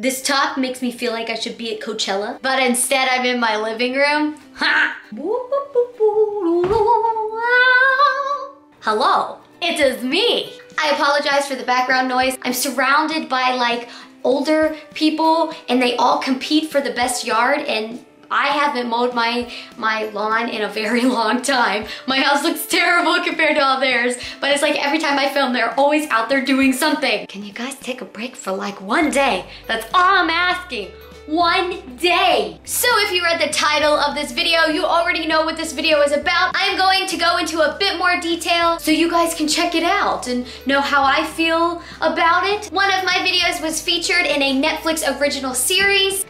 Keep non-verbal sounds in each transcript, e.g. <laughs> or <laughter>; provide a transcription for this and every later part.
This top makes me feel like I should be at Coachella, but instead I'm in my living room. <laughs> Ha! Hello, it is me. I apologize for the background noise. I'm surrounded by like older people and they all compete for the best yard and I haven't mowed my, my lawn in a very <laughs> long time. My house looks terrible <laughs> compared to all theirs, but it's like every time I film, they're always out there doing something. Can you guys take a break for like one day? That's all I'm asking one day. So if you read the title of this video, you already know what this video is about. I'm going to go into a bit more detail so you guys can check it out and know how I feel about it. One of my videos was featured in a Netflix original series.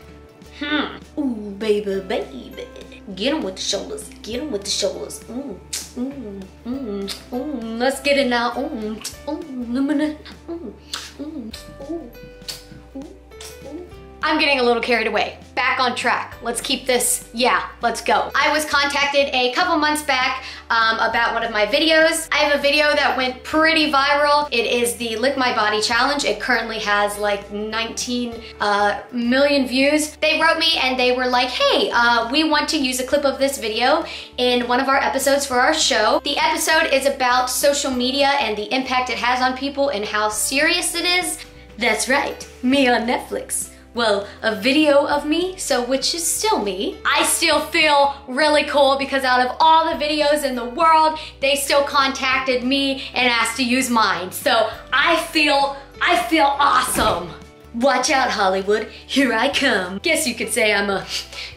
Hmm. Ooh, baby, baby. Get him with the shoulders. Get him with the shoulders. Mm, mm, mm, mm. Let's get it now. Mm, mm, I'm getting a little carried away. On track. Let's keep this, yeah, let's go. I was contacted a couple months back um, about one of my videos. I have a video that went pretty viral. It is the Lick My Body Challenge. It currently has like 19 uh, million views. They wrote me and they were like, hey, uh, we want to use a clip of this video in one of our episodes for our show. The episode is about social media and the impact it has on people and how serious it is. That's right, me on Netflix well, a video of me, so which is still me. I still feel really cool because out of all the videos in the world, they still contacted me and asked to use mine. So I feel, I feel awesome. Watch out, Hollywood, here I come. Guess you could say I'm a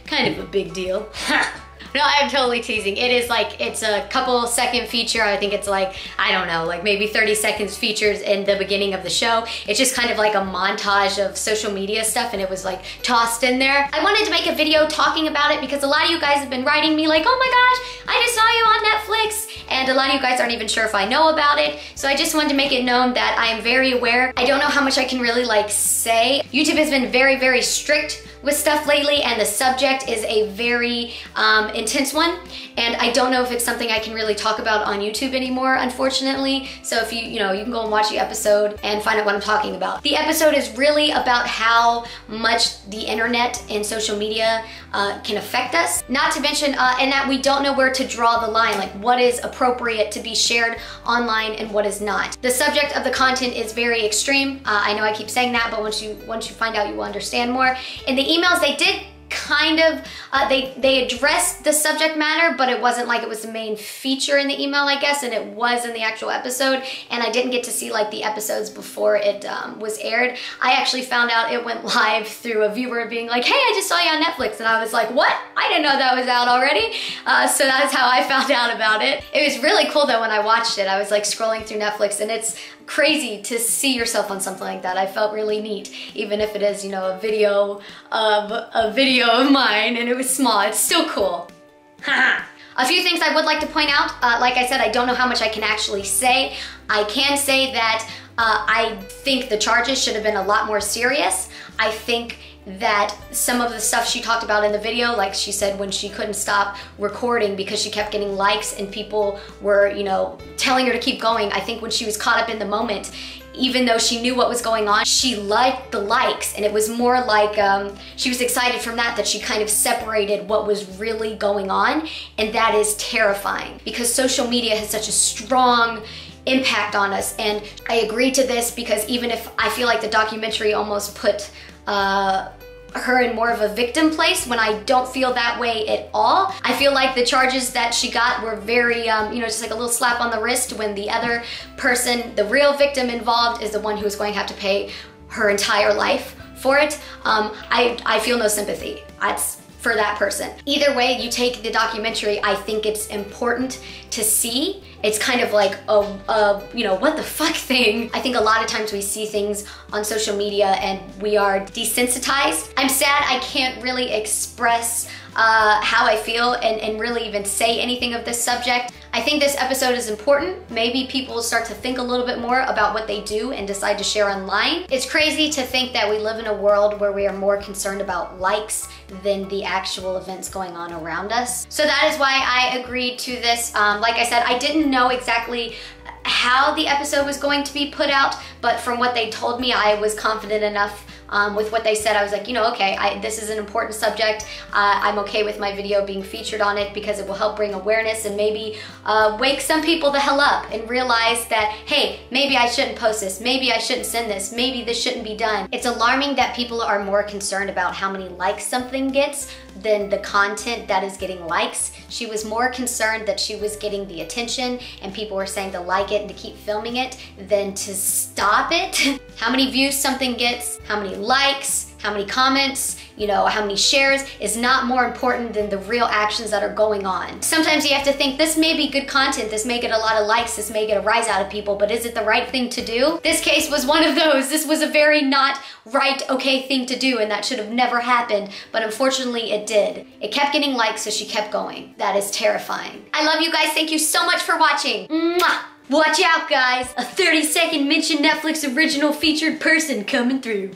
kind of a big deal. <laughs> <laughs> No, I'm totally teasing. It is like, it's a couple second feature. I think it's like, I don't know, like maybe 30 seconds features in the beginning of the show. It's just kind of like a montage of social media stuff and it was like tossed in there. I wanted to make a video talking about it because a lot of you guys have been writing me like, oh my gosh, I just saw you on Netflix. And a lot of you guys aren't even sure if I know about it. So I just wanted to make it known that I am very aware. I don't know how much I can really like say. YouTube has been very, very strict with stuff lately and the subject is a very um, intense one and I don't know if it's something I can really talk about on YouTube anymore unfortunately so if you you know you can go and watch the episode and find out what I'm talking about. The episode is really about how much the internet and social media uh, can affect us not to mention uh, and that we don't know where to draw the line like what is appropriate to be shared online and what is not. The subject of the content is very extreme uh, I know I keep saying that but once you once you find out you will understand more. In the emails they did kind of, uh, they, they addressed the subject matter, but it wasn't like it was the main feature in the email, I guess, and it was in the actual episode, and I didn't get to see like the episodes before it um, was aired. I actually found out it went <laughs> live through a viewer being like, hey, I just saw you on Netflix, and I was like, what? I didn't know that was out already. Uh, so that's how I <laughs> found out about it. It was really cool though when I watched it. I was like scrolling through Netflix, and it's crazy to see yourself on something like that. I felt really neat, even if it is, you know, a video of a video of mine and it was small. It's still cool. <laughs> a few things I would like to point out. Uh, like I said, I don't know how much I can actually say. I can say that uh, I think the charges should have been a lot more serious. I think that some of the stuff she talked about in the video, like she said when she couldn't stop recording because she kept getting likes and people were, you know, telling her to keep going. I think when she was caught up in the moment, even though she knew what was going on, she liked the likes. And it was more like um, she was excited from that, that she kind of separated what was really going on. And that is terrifying because social media has such a strong impact on us. And I agree to this because even if I feel like the documentary almost put uh, her in more of a victim place when I don't feel that way at all. I feel like the charges that she got were very, um, you know, just like a little slap on the wrist when the other person, the real victim involved is the one who is going to have to pay her entire life for it. Um, I, I feel no sympathy. That's for that person. Either way you take the documentary, I think it's important to see. It's kind of like a, a, you know, what the fuck thing. I think a lot of times we see things on social media and we are desensitized. I'm sad I can't really express uh, how I feel and, and really even say anything of this subject. I think this episode is important. Maybe people will start to think a little bit more about what they do and decide to share online. It's crazy to think that we live in a world where we are more concerned about likes than the actual events going on around us. So that is why I agreed to this. Um, like I said, I didn't know exactly how the episode was going to be put out, but from what they told me, I was confident enough um, with what they said. I was like, you know, okay, I, this is an important subject. Uh, I'm okay with my video being featured on it because it will help bring awareness and maybe uh, wake some people the hell up and realize that, hey, maybe I shouldn't post this. Maybe I shouldn't send this. Maybe this shouldn't be done. It's alarming that people are more concerned about how many likes something gets than the content that is getting likes. She was more concerned that she was getting the attention and people were saying to like it and to keep filming it than to stop it. <laughs> how many views something gets, how many likes, how many comments, you know, how many shares is not more important than the real actions that are going on. Sometimes you have to think this may be good content, this may get a lot of likes, this may get a rise out of people, but is it the right thing to do? This case was one of those. This was a very not right, okay thing to do and that should have never happened, but unfortunately it did. It kept getting likes, so she kept going. That is terrifying. I love you guys. Thank you so much for watching. Mwah! Watch out, guys. A 30 second mention Netflix original featured person coming through.